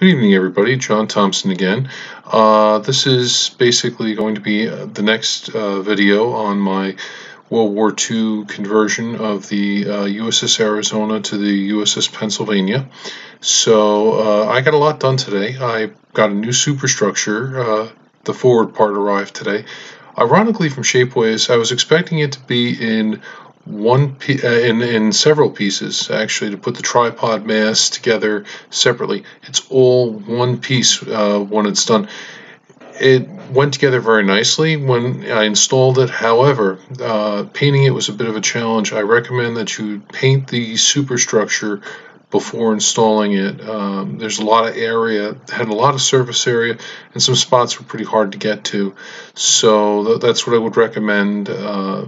Good evening, everybody. John Thomsen again. Uh, this is basically going to be uh, the next uh, video on my World War II conversion of the uh, USS Arizona to the USS Pennsylvania. So uh, I got a lot done today. I got a new superstructure. Uh, the forward part arrived today. Ironically, from Shapeways, I was expecting it to be in one uh, in in several pieces actually to put the tripod mast together separately. It's all one piece uh, when it's done. It went together very nicely when I installed it. However, uh, painting it was a bit of a challenge. I recommend that you paint the superstructure before installing it. Um, there's a lot of area, had a lot of surface area, and some spots were pretty hard to get to. So th- that's what I would recommend uh,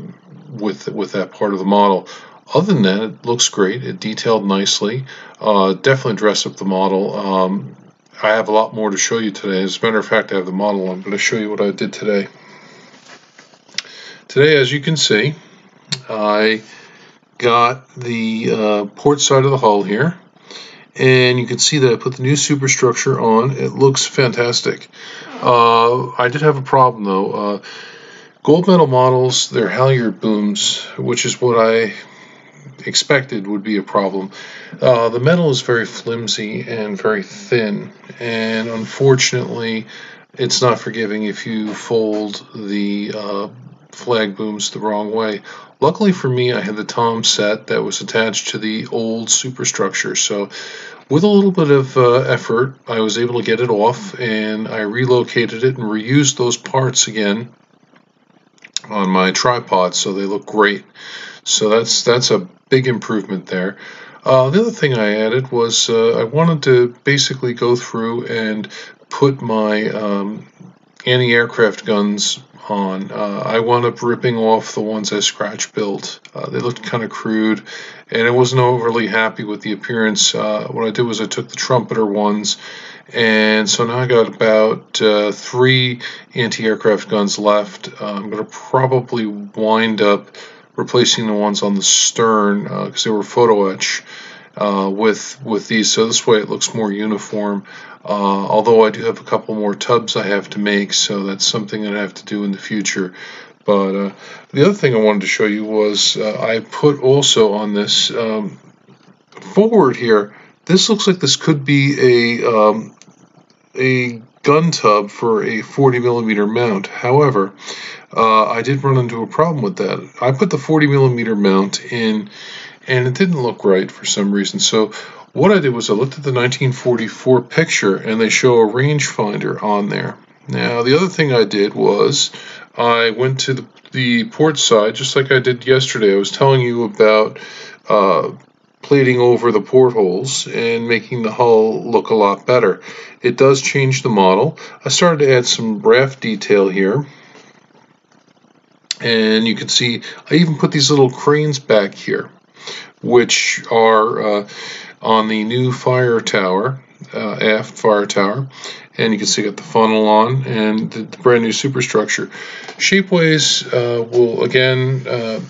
with with that part of the model. Other than that, it looks great. It detailed nicely. Uh, definitely dress up the model. Um, I have a lot more to show you today. As a matter of fact, I have the model. I'm going to show you what I did today. Today, as you can see, I got the uh, port side of the hull here. And you can see that I put the new superstructure on. It looks fantastic. Uh, I did have a problem though. Uh, Gold medal models, their halyard booms, which is what I expected would be a problem. Uh, the metal is very flimsy and very thin, and unfortunately, it's not forgiving if you fold the uh, flag booms the wrong way. Luckily for me, I had the tom set that was attached to the old superstructure, so with a little bit of uh, effort, I was able to get it off, and I relocated it and reused those parts again on my tripod, so they look great. So that's that's a big improvement there. Uh, the other thing I added was uh, I wanted to basically go through and put my um, anti-aircraft guns on. Uh, I wound up ripping off the ones I scratch built. Uh, they looked kind of crude, and I wasn't overly happy with the appearance. Uh, what I did was I took the trumpeter ones and so now I got about uh, three anti-aircraft guns left. Uh, I'm going to probably wind up replacing the ones on the stern because uh, they were photo etch uh, with with these. So this way it looks more uniform. Uh, although I do have a couple more tubs I have to make, so that's something that I have to do in the future. But uh, the other thing I wanted to show you was I put also on this um, forward here this looks like this could be a um, a gun tub for a 40 millimeter mount. However, uh, I did run into a problem with that. I put the 40 millimeter mount in, and it didn't look right for some reason. So what I did was I looked at the 1944 picture, and they show a rangefinder on there. Now the other thing I did was I went to the, the port side, just like I did yesterday. I was telling you about. Uh, plating over the portholes and making the hull look a lot better. It does change the model. I started to add some raft detail here. And you can see I even put these little cranes back here, which are uh, on the new fire tower, uh, aft fire tower. And you can see got the funnel on and the, the brand new superstructure. Shapeways uh, will again uh,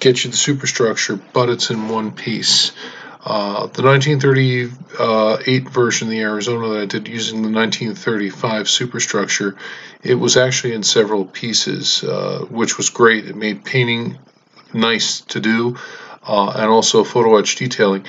get you the superstructure, but it's in one piece. Uh, the 1938 version of the Arizona that I did using the 1935 superstructure, it was actually in several pieces, uh, which was great. It made painting nice to do uh, and also photo etch detailing.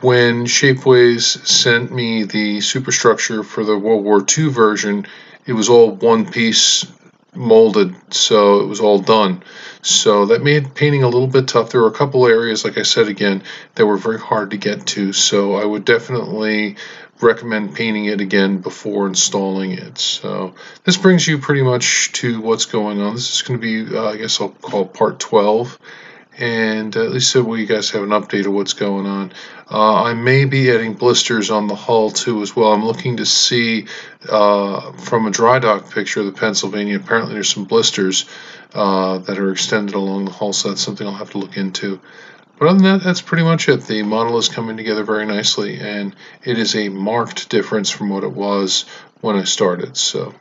When Shapeways sent me the superstructure for the World War II version, it was all one piece molded, so it was all done. So that made painting a little bit tough. There were a couple areas, like I said again, that were very hard to get to. So I would definitely recommend painting it again before installing it. So this brings you pretty much to what's going on. This is going to be, uh, I guess I'll call part 12 and at least so you guys have an update of what's going on. Uh, I may be adding blisters on the hull too as well. I'm looking to see uh, from a dry dock picture of the Pennsylvania. Apparently, there's some blisters uh, that are extended along the hull, so that's something I'll have to look into. But other than that, that's pretty much it. The model is coming together very nicely, and it is a marked difference from what it was when I started. So,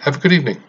have a good evening.